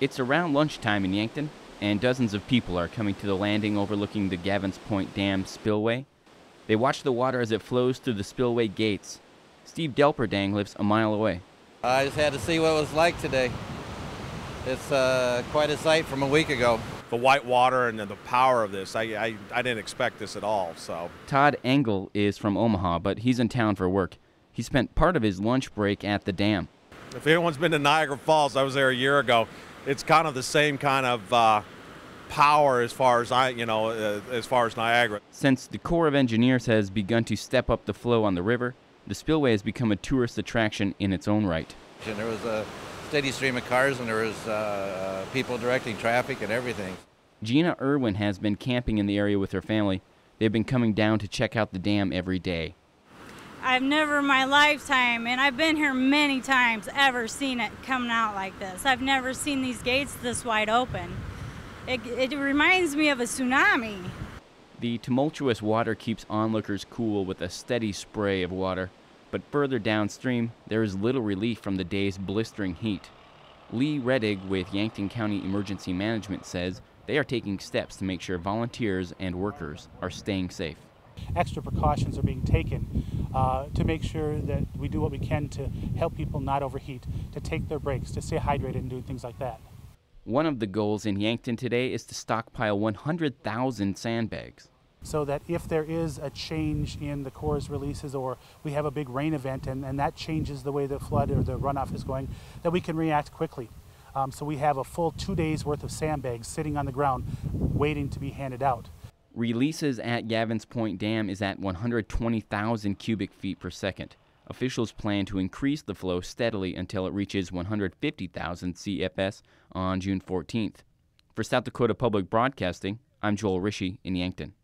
It's around lunchtime in Yankton, and dozens of people are coming to the landing overlooking the Gavins Point Dam spillway. They watch the water as it flows through the spillway gates. Steve Delperdang lives a mile away. I just had to see what it was like today. It's uh, quite a sight from a week ago. The white water and the power of this, I, I, I didn't expect this at all. So Todd Engel is from Omaha, but he's in town for work. He spent part of his lunch break at the dam. if anyone's been to Niagara Falls, I was there a year ago. It's kind of the same kind of uh, power as far as I, you know, uh, as far as Niagara. Since the Corps of Engineers has begun to step up the flow on the river, the spillway has become a tourist attraction in its own right. And there was a steady stream of cars, and there was uh, people directing traffic and everything. Gina Irwin has been camping in the area with her family. They've been coming down to check out the dam every day. I've never in my lifetime, and I've been here many times, ever seen it coming out like this. I've never seen these gates this wide open. It, it reminds me of a tsunami. The tumultuous water keeps onlookers cool with a steady spray of water, but further downstream, there is little relief from the day's blistering heat. Lee Reddig with Yankton County Emergency Management says they are taking steps to make sure volunteers and workers are staying safe. Extra precautions are being taken uh, to make sure that we do what we can to help people not overheat, to take their breaks, to stay hydrated and do things like that. One of the goals in Yankton today is to stockpile 100,000 sandbags. So that if there is a change in the Corps' releases or we have a big rain event and, and that changes the way the flood or the runoff is going, that we can react quickly. Um, so we have a full two days worth of sandbags sitting on the ground waiting to be handed out. Releases at Gavins Point Dam is at 120,000 cubic feet per second. Officials plan to increase the flow steadily until it reaches 150,000 CFS on June 14th. For South Dakota Public Broadcasting, I'm Joel Riche in Yankton.